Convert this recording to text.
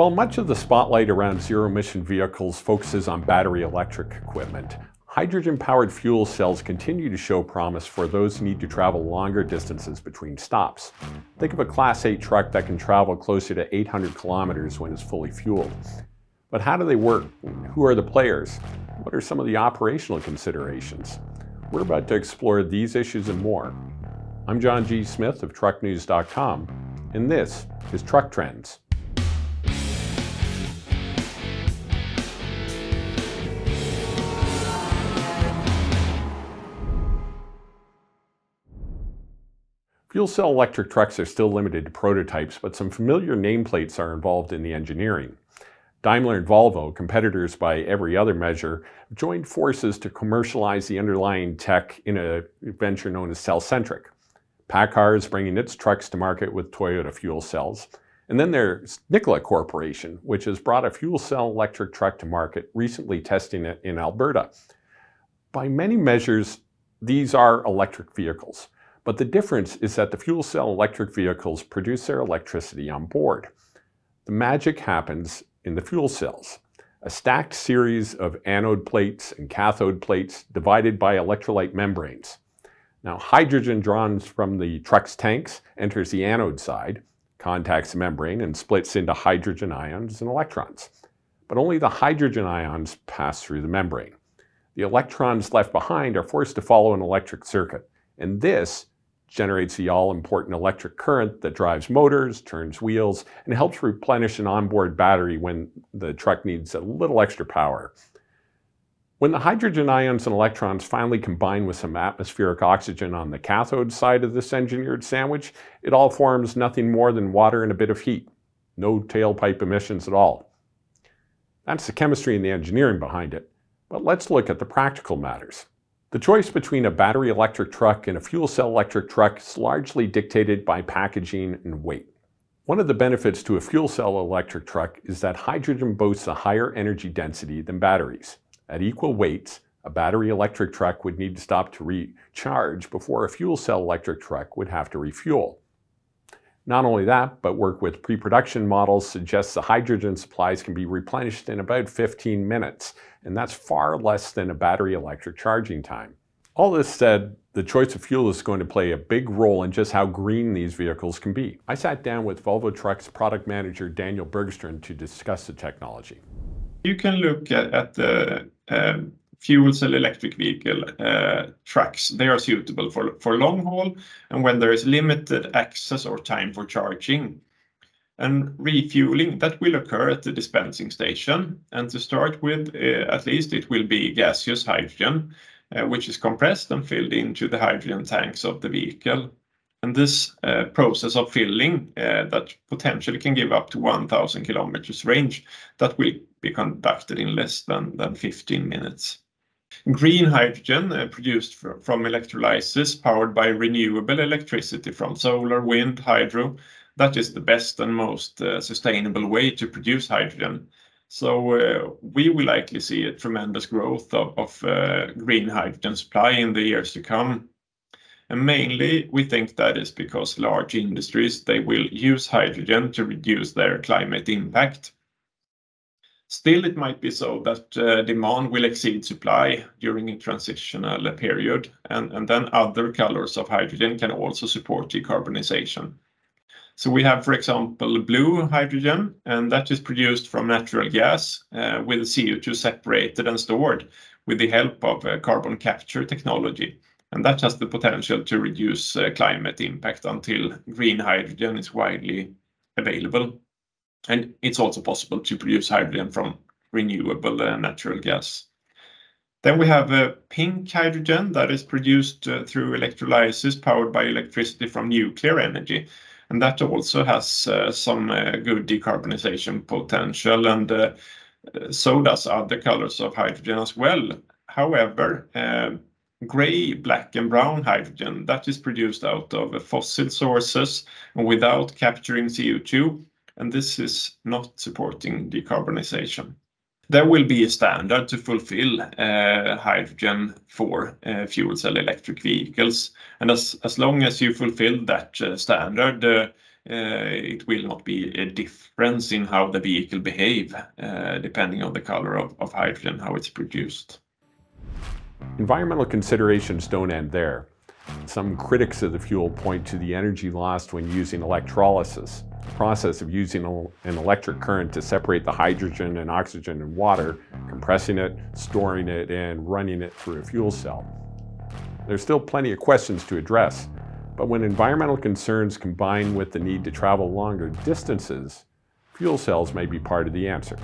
While much of the spotlight around zero-emission vehicles focuses on battery electric equipment, hydrogen-powered fuel cells continue to show promise for those who need to travel longer distances between stops. Think of a Class 8 truck that can travel closer to 800 kilometers when it's fully fueled. But how do they work? Who are the players? What are some of the operational considerations? We're about to explore these issues and more. I'm John G. Smith of TruckNews.com, and this is Truck Trends. Fuel cell electric trucks are still limited to prototypes, but some familiar nameplates are involved in the engineering. Daimler and Volvo, competitors by every other measure, joined forces to commercialize the underlying tech in a venture known as Cellcentric. PACCAR is bringing its trucks to market with Toyota fuel cells. And then there's Nikola Corporation, which has brought a fuel cell electric truck to market, recently testing it in Alberta. By many measures, these are electric vehicles. But the difference is that the fuel cell electric vehicles produce their electricity on board. The magic happens in the fuel cells, a stacked series of anode plates and cathode plates divided by electrolyte membranes. Now, hydrogen drawn from the truck's tanks enters the anode side, contacts the membrane, and splits into hydrogen ions and electrons. But only the hydrogen ions pass through the membrane. The electrons left behind are forced to follow an electric circuit, and this generates the all-important electric current that drives motors, turns wheels, and helps replenish an onboard battery when the truck needs a little extra power. When the hydrogen ions and electrons finally combine with some atmospheric oxygen on the cathode side of this engineered sandwich, it all forms nothing more than water and a bit of heat. No tailpipe emissions at all. That's the chemistry and the engineering behind it. But let's look at the practical matters. The choice between a battery electric truck and a fuel cell electric truck is largely dictated by packaging and weight. One of the benefits to a fuel cell electric truck is that hydrogen boasts a higher energy density than batteries. At equal weights, a battery electric truck would need to stop to recharge before a fuel cell electric truck would have to refuel. Not only that, but work with pre-production models suggests the hydrogen supplies can be replenished in about 15 minutes, and that's far less than a battery electric charging time. All this said, the choice of fuel is going to play a big role in just how green these vehicles can be. I sat down with Volvo Trucks product manager Daniel Bergstrand to discuss the technology. You can look at, at the um, fuel cell electric vehicle uh, trucks. They are suitable for, long haul and when there is limited access or time for charging. And refueling, that will occur at the dispensing station. And to start with, uh, at least it will be gaseous hydrogen, uh, which is compressed and filled into the hydrogen tanks of the vehicle. And this process of filling that potentially can give up to 1,000 kilometers range, that will be conducted in less than 15 minutes. Green hydrogen uh, produced from electrolysis powered by renewable electricity from solar, wind, hydro. That is the best and most uh, sustainable way to produce hydrogen. So uh, we will likely see a tremendous growth of, green hydrogen supply in the years to come. And mainly, we think that is because large industries, they will use hydrogen to reduce their climate impact. Still, it might be so that uh, demand will exceed supply during a transitional period, and then other colors of hydrogen can also support decarbonization. So we have, for example, blue hydrogen, and that is produced from natural gas uh, with CO2 separated and stored with the help of uh, carbon capture technology. And that has the potential to reduce climate impact until green hydrogen is widely available. And it's also possible to produce hydrogen from renewable uh, natural gas. Then we have pink hydrogen that is produced uh, through electrolysis powered by electricity from nuclear energy. And that also has uh, some good decarbonization potential, and so does other colors of hydrogen as well. However, gray, black, and brown hydrogen that is produced out of fossil sources and without capturing CO2 and this is not supporting decarbonization. There will be a standard to fulfill uh, hydrogen for uh, fuel cell electric vehicles, and as long as you fulfill that uh, standard, it will not be a difference in how the vehicle behave, depending on the color of hydrogen, how it's produced. Environmental considerations don't end there. Some critics of the fuel point to the energy lost when using electrolysis, process of using an electric current to separate the hydrogen and oxygen in water, compressing it, storing it, and running it through a fuel cell. There's still plenty of questions to address, but when environmental concerns combine with the need to travel longer distances, fuel cells may be part of the answer.